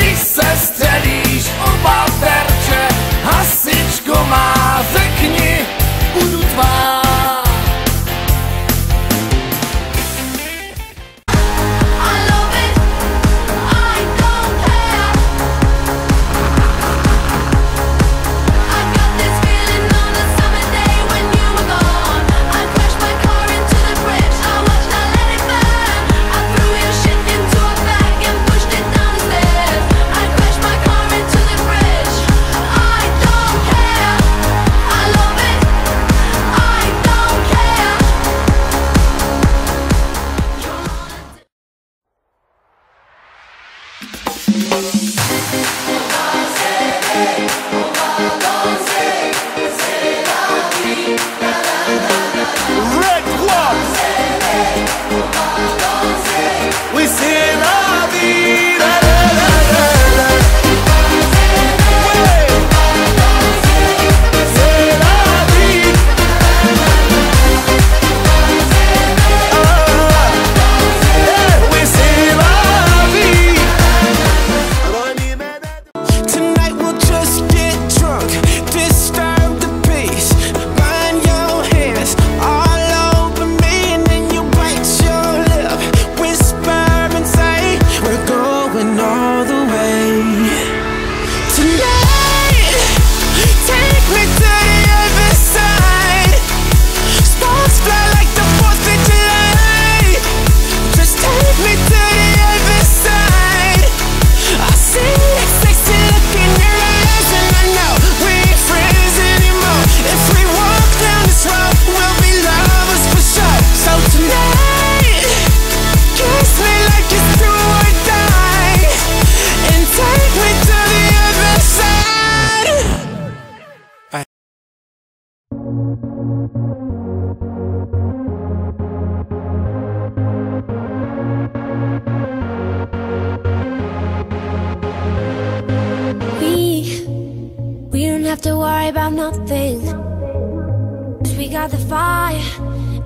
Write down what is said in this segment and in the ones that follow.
Teče, We say la vida. Me to have to worry about nothing. Cause we got the fire,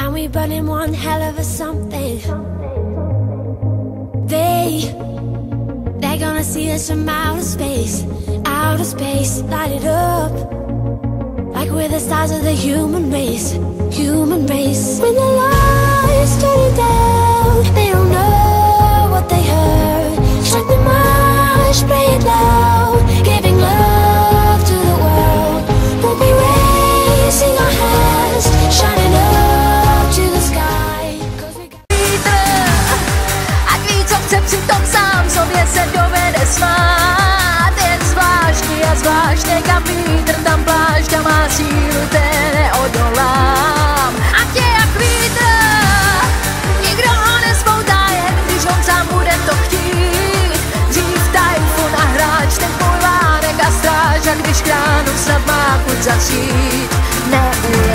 and we burning one hell of a something. They, they're gonna see us from outer space, outer space, light it up. Like we're the stars of the human race, přitom sám sobě se dovede smát. Jen zvláštní a zvláštně kam vítr, tam plášť a má sílu, té neodolám. A tě jak vítr, nikdo ho nespoutá, jen když on sám bude to chtít. Dřív tajfun a hráč, ten vánek a stráž A když kránu snad má chuť začít, neuletí